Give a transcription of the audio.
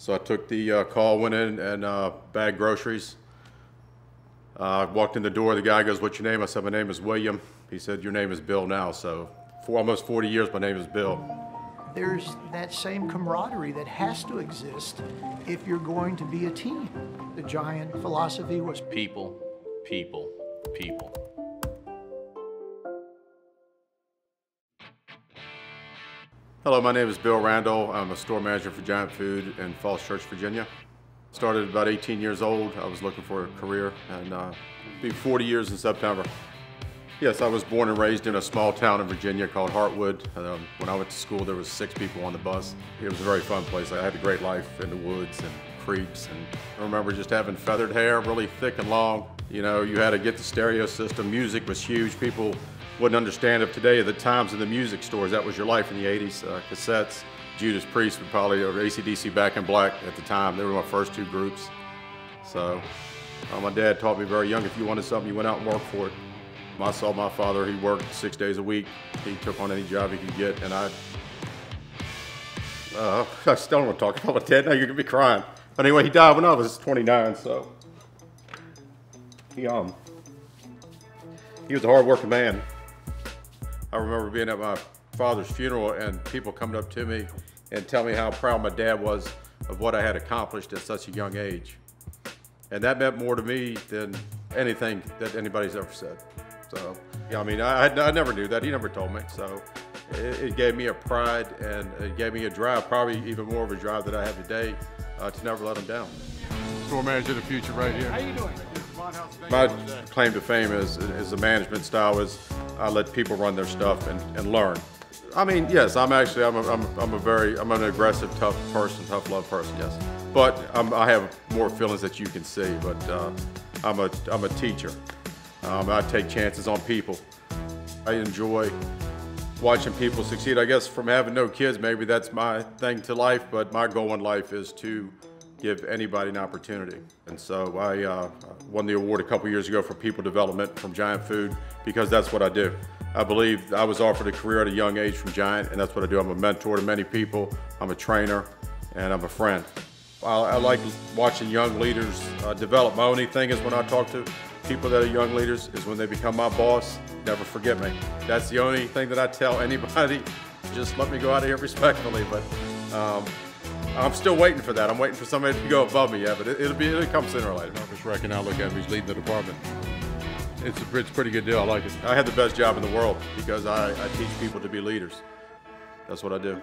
So I took the uh, call, went in and uh, bagged groceries. Uh, walked in the door, the guy goes, what's your name? I said, my name is William. He said, your name is Bill now. So for almost 40 years, my name is Bill. There's that same camaraderie that has to exist if you're going to be a team. The giant philosophy was People, people, people. Hello, my name is Bill Randall. I'm a store manager for Giant Food in Falls Church, Virginia. Started about 18 years old. I was looking for a career and uh, be 40 years in September. Yes, I was born and raised in a small town in Virginia called Hartwood. Um, when I went to school, there was six people on the bus. It was a very fun place. I had a great life in the woods and creeks, and I remember just having feathered hair, really thick and long. You know, you had to get the stereo system. Music was huge. People wouldn't understand of today the times in the music stores. That was your life in the 80s. Uh, cassettes, Judas Priest would probably, or ACDC Back in Black at the time. They were my first two groups. So uh, my dad taught me very young, if you wanted something, you went out and worked for it. I saw my father, he worked six days a week. He took on any job he could get, and I, uh, I still don't want to talk about my dad. Now you're gonna be crying. But anyway, he died when I was 29, so he um he was a hard-working man. I remember being at my father's funeral and people coming up to me and tell me how proud my dad was of what I had accomplished at such a young age. And that meant more to me than anything that anybody's ever said. So, yeah, I mean, I, I never knew that. He never told me. So it, it, gave me a pride and it gave me a drive, probably even more of a drive that I have today uh, to never let them down. Store manager of the future right here. How you doing? My claim to fame is, is the management style is I let people run their stuff and, and learn. I mean, yes, I'm actually, I'm a, I'm, a, I'm a very, I'm an aggressive, tough person, tough love person, yes. But I'm, i have more feelings that you can see, but uh, I'm, a, I'm a teacher. Um, I take chances on people. I enjoy watching people succeed. I guess from having no kids, maybe that's my thing to life, but my goal in life is to give anybody an opportunity. And so I uh, won the award a couple years ago for people development from Giant Food because that's what I do. I believe I was offered a career at a young age from Giant, and that's what I do. I'm a mentor to many people, I'm a trainer, and I'm a friend. I, I like watching young leaders uh, develop. My only thing is when I talk to people that are young leaders is when they become my boss, never forget me. That's the only thing that I tell anybody. Just let me go out of here respectfully, but um, I'm still waiting for that. I'm waiting for somebody to go above me, yeah, but it, will be, it'll come sooner or later. Marcus Reck now look at him, he's leading the department. It's a, it's a pretty good deal, I like it. I have the best job in the world because I, I teach people to be leaders. That's what I do.